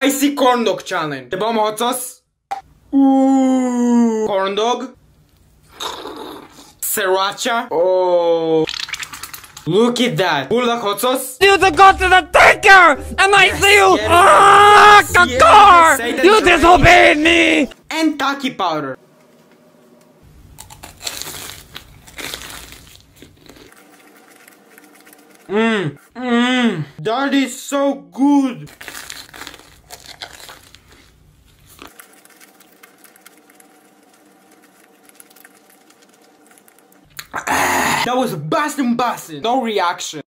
Spicy corn dog challenge. The bomb hot sauce. Ooh. Corn dog. Sriracha. Oh. Look at that. Bulldog hot sauce. You to go to the tanker and I see you. yes, Ah, yes, yes, say that You disobeyed me. And taki powder. Mmm. Mmm. That is so good. That was bustin' bustin'. No reaction.